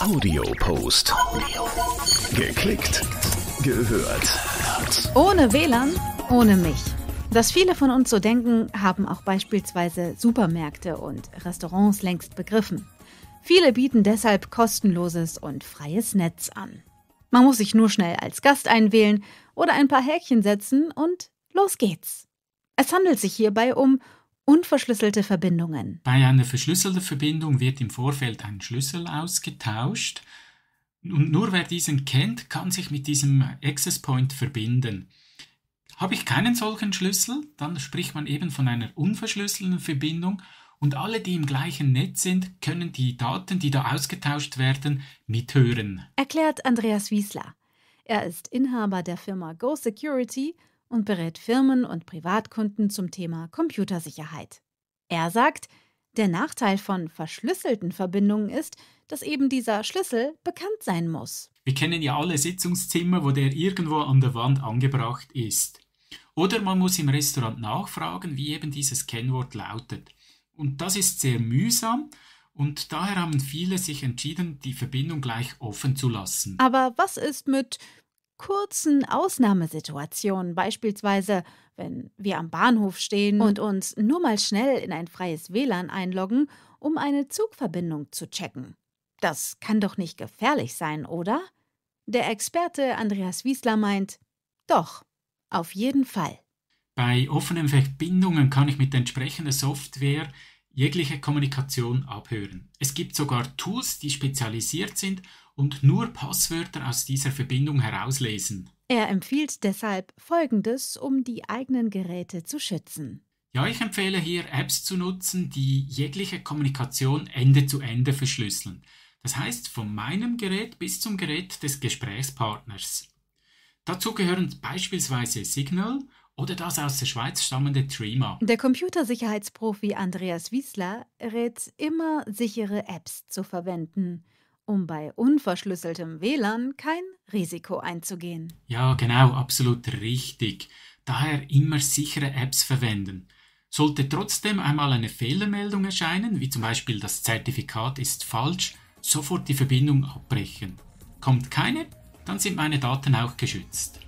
Audiopost. Geklickt, gehört. Ohne WLAN, ohne mich. Dass viele von uns so denken, haben auch beispielsweise Supermärkte und Restaurants längst begriffen. Viele bieten deshalb kostenloses und freies Netz an. Man muss sich nur schnell als Gast einwählen oder ein paar Häkchen setzen und los geht's. Es handelt sich hierbei um unverschlüsselte Verbindungen. Bei einer verschlüsselten Verbindung wird im Vorfeld ein Schlüssel ausgetauscht und nur wer diesen kennt, kann sich mit diesem Access Point verbinden. Habe ich keinen solchen Schlüssel, dann spricht man eben von einer unverschlüsselten Verbindung und alle, die im gleichen Netz sind, können die Daten, die da ausgetauscht werden, mithören. Erklärt Andreas Wiesler. Er ist Inhaber der Firma Go Security und berät Firmen und Privatkunden zum Thema Computersicherheit. Er sagt, der Nachteil von verschlüsselten Verbindungen ist, dass eben dieser Schlüssel bekannt sein muss. Wir kennen ja alle Sitzungszimmer, wo der irgendwo an der Wand angebracht ist. Oder man muss im Restaurant nachfragen, wie eben dieses Kennwort lautet. Und das ist sehr mühsam und daher haben viele sich entschieden, die Verbindung gleich offen zu lassen. Aber was ist mit kurzen Ausnahmesituationen, beispielsweise wenn wir am Bahnhof stehen und uns nur mal schnell in ein freies WLAN einloggen, um eine Zugverbindung zu checken. Das kann doch nicht gefährlich sein, oder? Der Experte Andreas Wiesler meint, doch, auf jeden Fall. Bei offenen Verbindungen kann ich mit entsprechender Software jegliche Kommunikation abhören. Es gibt sogar Tools, die spezialisiert sind und nur Passwörter aus dieser Verbindung herauslesen. Er empfiehlt deshalb Folgendes, um die eigenen Geräte zu schützen. Ja, ich empfehle hier Apps zu nutzen, die jegliche Kommunikation Ende zu Ende verschlüsseln. Das heißt von meinem Gerät bis zum Gerät des Gesprächspartners. Dazu gehören beispielsweise Signal oder das aus der Schweiz stammende Trima. Der Computersicherheitsprofi Andreas Wiesler rät immer sichere Apps zu verwenden um bei unverschlüsseltem WLAN kein Risiko einzugehen. Ja, genau, absolut richtig. Daher immer sichere Apps verwenden. Sollte trotzdem einmal eine Fehlermeldung erscheinen, wie zum Beispiel das Zertifikat ist falsch, sofort die Verbindung abbrechen. Kommt keine, dann sind meine Daten auch geschützt.